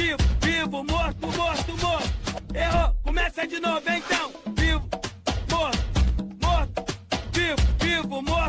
Vivo, vivo, morto, morto, morto. Errou, começa de novo então. Vivo, morto, morto. Vivo, vivo, morto.